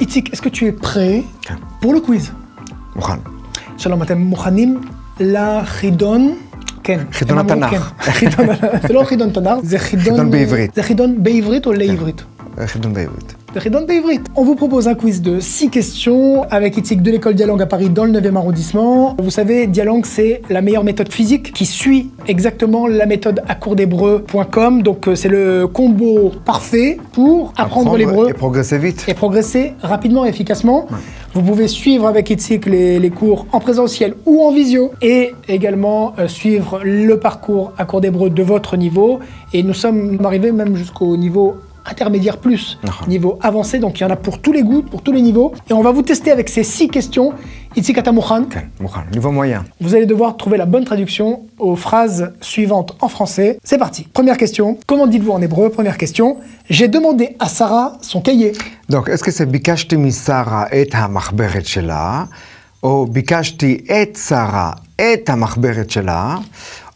Itzik, est-ce que tu es prêt pour le quiz מוכן. שלום, אתם מוכנים לחידון? כן. חידון התנ"ך. כן. זה לא חידון תנ"ך, זה חידון... חידון בעברית. זה חידון בעברית או לעברית? חידון בעברית. On vous propose un quiz de 6 questions avec Itzik de l'école Dialogue à Paris dans le 9e arrondissement. Vous savez, Dialogue, c'est la meilleure méthode physique qui suit exactement la méthode à coursdhébreu.com. Donc, euh, c'est le combo parfait pour apprendre l'hébreu Et progresser vite. et progresser rapidement et efficacement. Vous pouvez suivre avec Itzik les, les cours en présentiel ou en visio et également euh, suivre le parcours à cours d'hébreu de votre niveau. Et nous sommes arrivés même jusqu'au niveau intermédiaire plus, ah. niveau avancé. Donc il y en a pour tous les goûts, pour tous les niveaux. Et on va vous tester avec ces six questions. Itsikata Mukhan. Niveau moyen. Vous allez devoir trouver la bonne traduction aux phrases suivantes en français. C'est parti. Première question. Comment dites-vous en hébreu? Première question. J'ai demandé à Sarah son cahier. Donc est-ce que c'est Bikashti mi Sarah et ha shela? Ou Bikashti et Sarah et ha shela?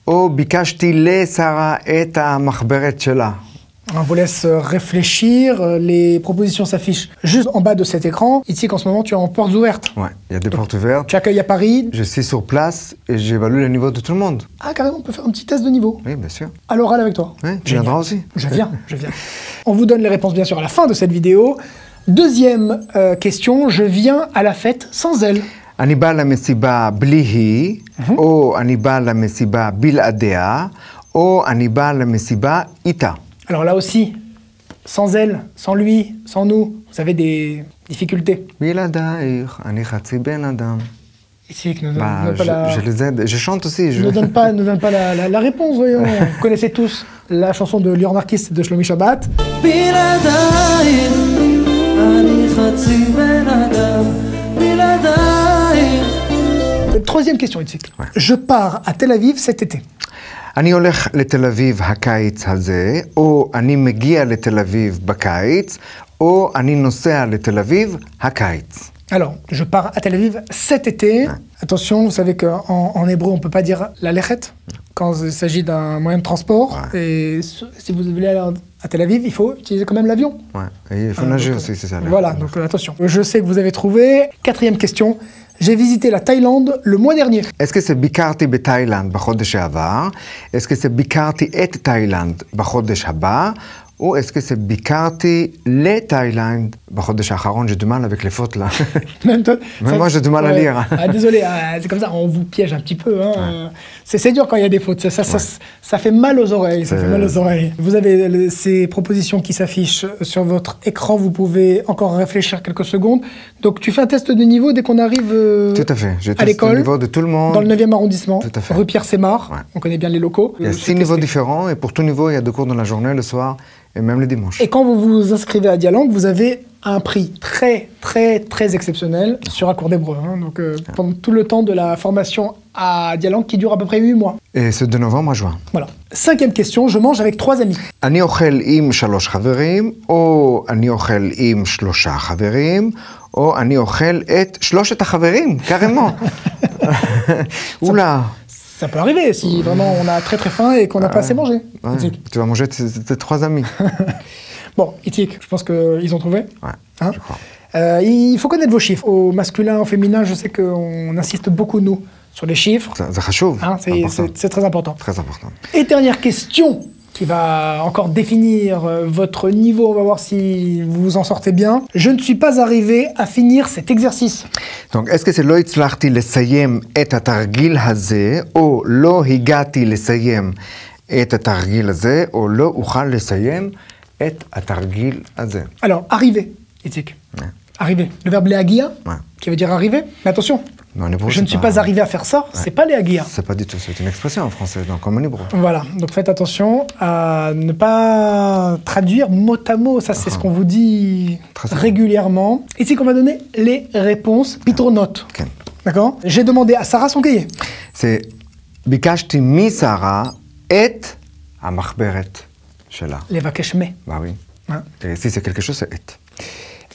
Ou Bikashti le Sarah et ha shela? On vous laisse euh, réfléchir. Euh, les propositions s'affichent juste en bas de cet écran. Ici, qu'en ce moment, tu es en portes ouvertes. Ouais, il y a des portes ouvertes. Tu accueilles à Paris. Je suis sur place et j'évalue le niveau de tout le monde. Ah, carrément, on peut faire un petit test de niveau. Oui, bien sûr. À l'oral avec toi. Oui, tu viendras aussi. Je viens, je viens. on vous donne les réponses, bien sûr, à la fin de cette vidéo. Deuxième euh, question, je viens à la fête sans elle. Anibal Messiba Blihi, ou Anibal Messiba Biladea, ou oh, Anibal Messiba Ita. Alors là aussi, sans elle, sans lui, sans nous, vous avez des difficultés. Ici, nous bah, je, la... je, les aide, je chante aussi. Je... Ne donne pas, pas la, réponse, voyons. Vous connaissez tous la chanson de Lior Marquis de Shlomi Shabbat. Troisième question, Itzik. Je pars à Tel Aviv cet été. אני הולך לתל אביב הקיץ הזה, או אני מגיע לתל אביב בקיץ, או אני נוסע לתל אביב הקיץ. Alors, je pars à Tel Aviv cet été. Attention, vous savez qu'en en hébreu, on ne peut pas dire la lechet quand il s'agit d'un moyen de transport. Et si vous voulez aller à Tel Aviv, il faut utiliser quand même l'avion. Ouais. Et il faut Ah, nager donc, aussi, c'est ça. là. Voilà, donc euh, attention. Je sais que vous avez trouvé. Quatrième question. J'ai visité la Thaïlande le mois dernier. Est-ce que c'est ביקרתי בתאילנד בחודש שעבר? Est-ce que c'est ביקרתי את תאילנד בחודש הבא? ou est-ce que c'est ביקרתי Baruch de j'ai du mal avec les fautes là. Même toi Même moi j'ai du mal à lire. ah, désolé, ah, c'est comme ça, on vous piège un petit peu. Hein. C'est dur quand il y a des fautes, ça, fait mal aux oreilles. Ça fait mal aux oreilles. Vous avez ces propositions qui s'affichent sur votre écran, vous pouvez encore réfléchir quelques secondes. Donc tu fais un test de niveau dès qu'on arrive euh, Tout à fait. Je à l'école. le niveau de tout le monde. Dans le 9e arrondissement, tout à fait. rue Pierre-Sémar, on connaît bien les locaux. Il y a euh, six niveaux différents et pour tout niveau, il y a deux cours dans la journée, le soir et même le dimanche. Et quand vous vous inscrivez à Dialangue, vous avez un prix très, très, très exceptionnel sur un cours d'hébreu. hein. Donc, euh, pendant tout le temps de la formation à Dialang qui dure à peu près 8 mois. Et c'est de novembre à juin. Voilà. Cinquième question, je mange avec trois amis. אני אוכל עם שלוש חברים, או אני אוכל עם שלושה חברים, או אני אוכל את שלושת החברים, carrément. Oula, Ça peut arriver si vraiment on a très très faim et qu'on n'a pas assez mangé. Ouais, Itzik. tu vas manger tes, tes trois amis. Bon, Itik, je pense qu'ils ont trouvé. Ouais, Hein je crois. Euh, il faut connaître vos chiffres. Au masculin, au féminin, je sais qu'on insiste beaucoup, nous, sur les chiffres. זה זה חשוב, Hein, c'est- important. c'est c'est très important. très important. Et dernière question qui va encore définir euh, votre niveau. On va voir si vous vous en sortez bien. Je ne suis pas arrivé à finir cet exercice. Donc, est-ce que c'est לא הצלחתי לסיים את התרגיל הזה, או לא הגעתי לסיים את התרגיל הזה, או לא אוכל לסיים את התרגיל הזה? Alors, arriver, Itik. Ouais. Arriver. Le verbe léagia, Ouais. qui veut dire arriver. Mais attention, Mais en hébreu, je ne c'est suis pas arrivé à faire ça, c'est pas léagia. C'est pas du tout, c'est une expression en français, donc comme en hébreu. Voilà, donc faites attention à ne pas traduire mot à mot, ça c'est ce qu'on vous dit Très bien. régulièrement. Ici qu'on va donner les réponses pitronotes. כן. D'accord J'ai demandé à Sarah son cahier. זה ביקשתי משרה את המחברת Shelah. Les Vakeshme. Bah oui. Hein. Et si c'est quelque chose, c'est et.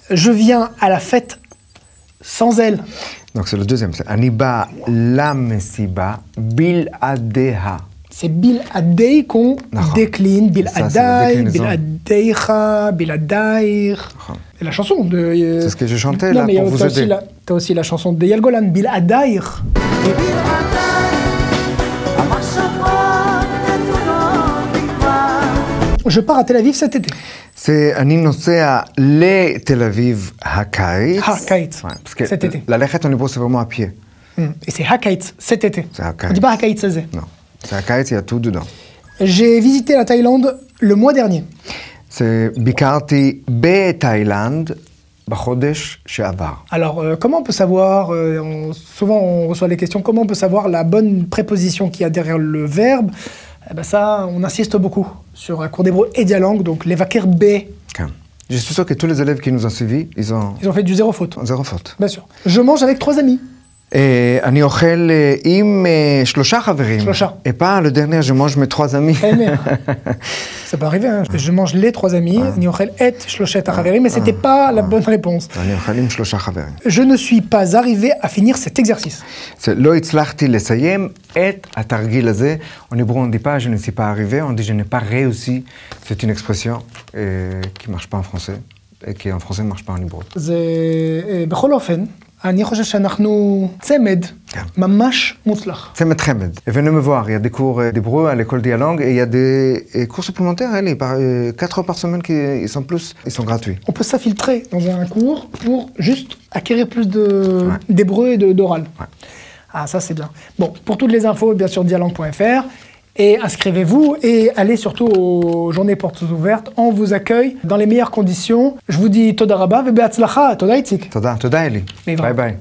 Je viens à la fête sans elle. Donc c'est le deuxième. C'est Aniba Lamesiba Bil Adeha. C'est Bil Adei qu'on décline. Bil Adai, Bil Adeicha, Bil Adair. Ah. Et la chanson de. Euh, c'est ce que j'ai chanté non, là mais pour euh, vous aider. Tu as aussi la chanson de Yalgolan, Bil Adair. Je pars à Tel Aviv cet été. זה, אני נוסע לתל אביב הקיץ. הקיץ. Ouais, parce que cet été. ללכת en hébreu c'est vraiment à pied. Hum, Et c'est Hakaitz cet été. C'est Hakaitz. On dit pas Hakaitz הזה. Non. C'est הקיץ, il y a tout dedans. J'ai visité la Thaïlande le mois dernier. זה, ביקרתי בתאילנד בחודש שעבר. Alors, euh, comment on peut savoir, euh, on- souvent on reçoit les questions, comment on peut savoir la bonne préposition qu'il y a derrière le verbe eh ben ça, on insiste beaucoup sur un cours d'hébreu et dialogue, donc les vakir B. Je suis sûr que tous les élèves qui nous ont suivis, ils ont ils ont fait du zéro faute, zéro faute. bien sûr. Je mange avec trois amis. אה, אני אוכל אה, עם אה, שלושה חברים. שלושה. Et pas le dernier, je mange mes trois amis. Eh, mais, ça peut arriver, hein. je mange les trois amis, ni ochel et shloshet hachaverim, mais c'était pas la bonne réponse. אני אוכל עם שלושה חברים. Je ne suis pas arrivé à finir cet exercice. זה, לא הצלחתי לסיים את התרגיל הזה. En hébreu, on ne dit pas je ne suis pas arrivé, on dit je n'ai pas réussi. C'est une expression euh, qui ne marche pas en français et qui en français ne marche pas en hébreu. זה, אה, בכל אופן, אני חושב שאנחנו צמד כן. ממש מוצלח. צמד חמד. Venez me voir, il y a des cours euh, d'hébreu à l'école Dialogue et il y a des euh, cours supplémentaires, allez, par, 4 heures par semaine qui ils sont plus, ils sont gratuits. On peut s'infiltrer dans un cours pour juste acquérir plus de, Ouais. d'hébreu et de- d'oral. Ouais. Ah, ça c'est bien. Bon, pour toutes les infos, bien sûr, dialangue.fr. Et inscrivez-vous et allez surtout aux journées portes ouvertes. On vous accueille dans les meilleures conditions. Je vous dis Toda Rabba, Toda Toda Bye bye.